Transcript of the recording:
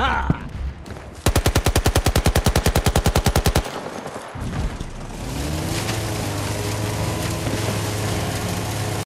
Ha!